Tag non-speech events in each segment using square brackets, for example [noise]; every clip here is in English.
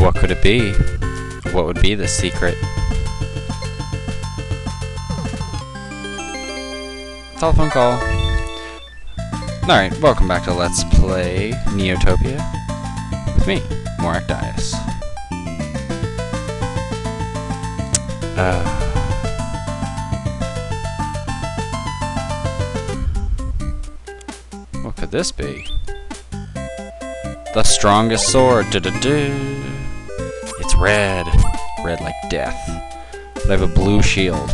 What could it be? What would be the secret? Telephone call. Alright, welcome back to Let's Play Neutopia with me, Morakdais. Uh, what could this be? The strongest sword. Du -du -du. Red. Red like death. But I have a blue shield.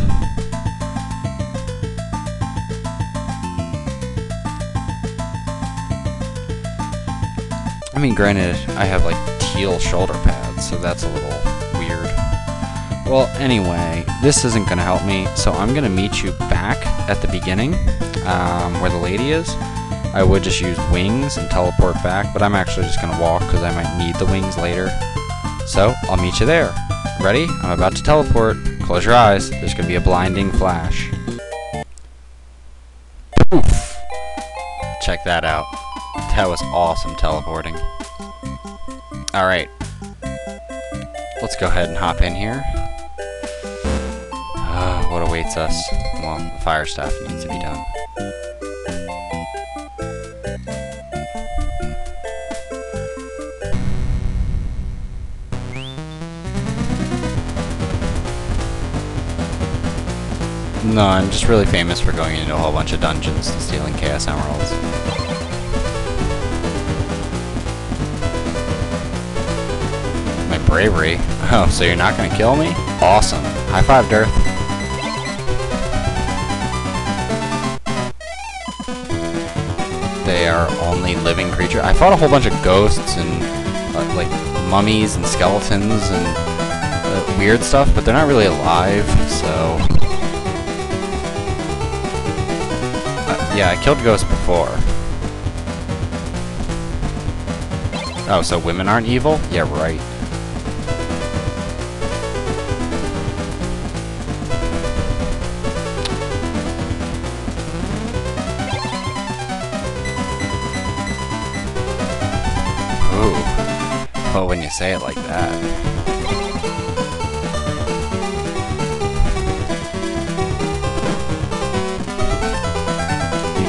I mean, granted, I have like teal shoulder pads, so that's a little weird. Well, anyway, this isn't going to help me, so I'm going to meet you back at the beginning, um, where the lady is. I would just use wings and teleport back, but I'm actually just going to walk because I might need the wings later. So, I'll meet you there. Ready? I'm about to teleport. Close your eyes. There's going to be a blinding flash. Poof! Check that out. That was awesome teleporting. Alright. Let's go ahead and hop in here. Uh, what awaits us? Well, the fire staff needs to be done. No, I'm just really famous for going into a whole bunch of dungeons and stealing Chaos Emeralds. My bravery? [laughs] Oh, so you're not gonna kill me? Awesome. High five, Dirth. They are only living creature. I fought a whole bunch of ghosts and uh, like mummies and skeletons and uh, weird stuff, but they're not really alive, so Yeah, I killed ghosts before. Oh, so women aren't evil? Yeah, right. Ooh. Well, when you say it like that.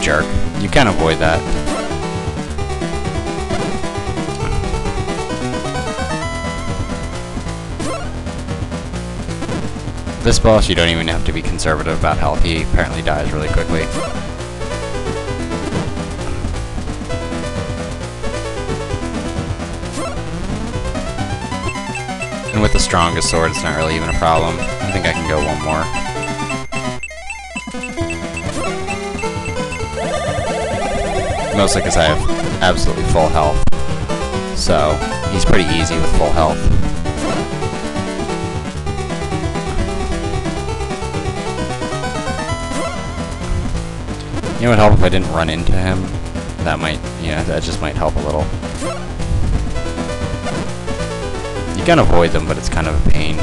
Jerk. You can avoid that. This boss, you don't even have to be conservative about health. He apparently dies really quickly. And with the strongest sword, it's not really even a problem. I think I can go one more. Mostly because I have absolutely full health. So, he's pretty easy with full health. You know, it would help if I didn't run into him. That might, yeah, that just might help a little. You can avoid them, but it's kind of a pain.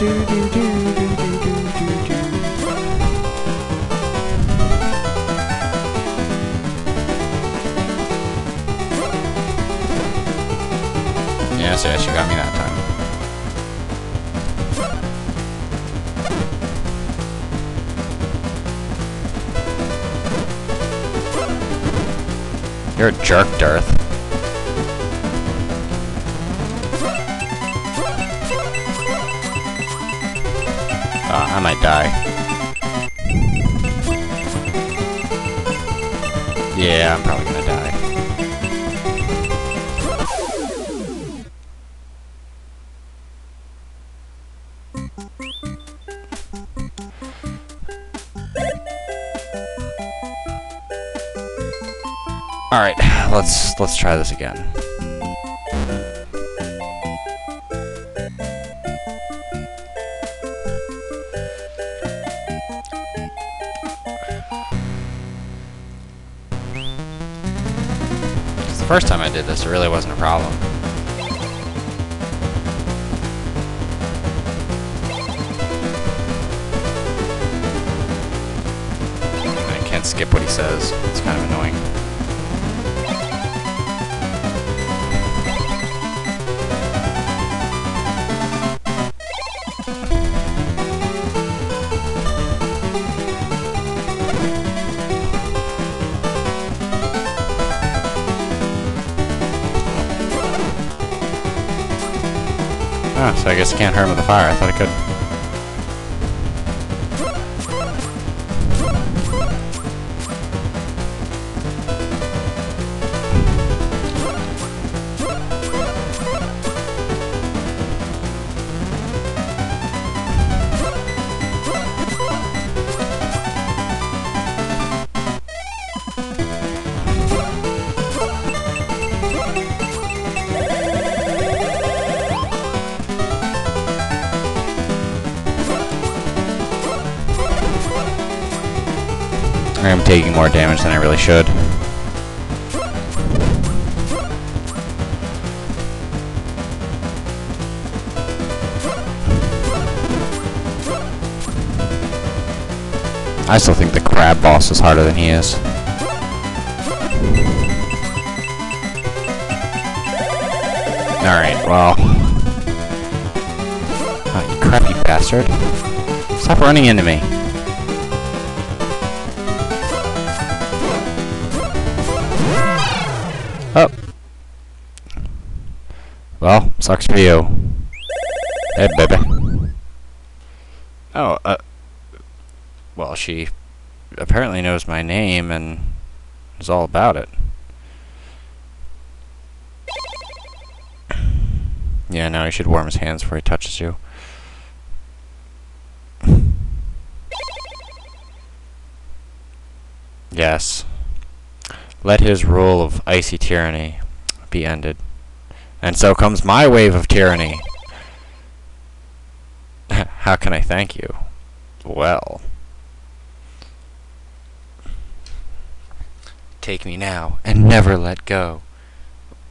Yes, yes, you got me that time. You're a jerk, Darth. Die. Yeah, I'm probably gonna die. Alright, let's let's try this again. first time I did this, it really wasn't a problem. I can't skip what he says. It's kind of annoying. So I guess I can't hurt him with the fire. I thought it could. I'm taking more damage than I really should. I still think the crab boss is harder than he is. Alright, well... Oh, you crappy bastard. Stop running into me. Oh. Well, sucks for you. Hey, baby. Oh, uh... Well, she apparently knows my name and is all about it. Yeah, now he should warm his hands before he touches you. Yes. Let his rule of icy tyranny be ended. And so comes my wave of tyranny. [laughs] How can I thank you? Well. Take me now and never let go.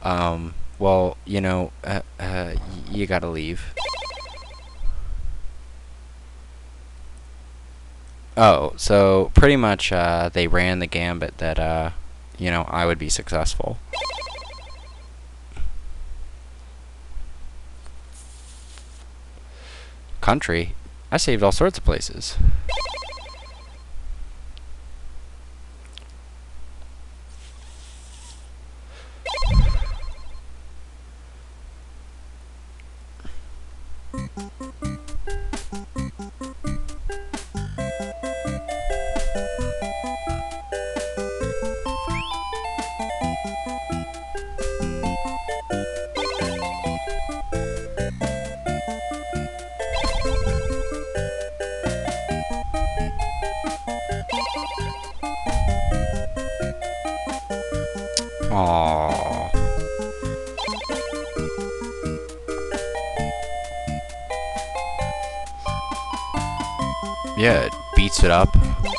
Um, well, you know, uh, uh, you gotta leave. Oh, so pretty much uh, they ran the gambit that, uh, you know, I would be successful. Country? I saved all sorts of places. Aww. Yeah, it beats it up,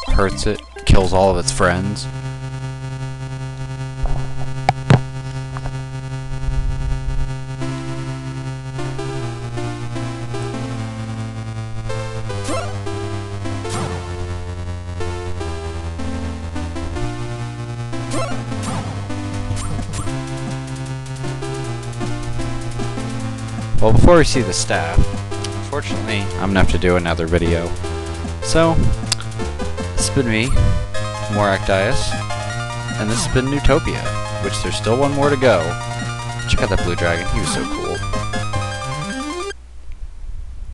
hurts it, kills all of its friends. Well, before we see the staff, unfortunately, I'm gonna have to do another video. So, this has been me, Morakdais, and this has been Neutopia, which there's still one more to go. Check out that blue dragon, he was so cool.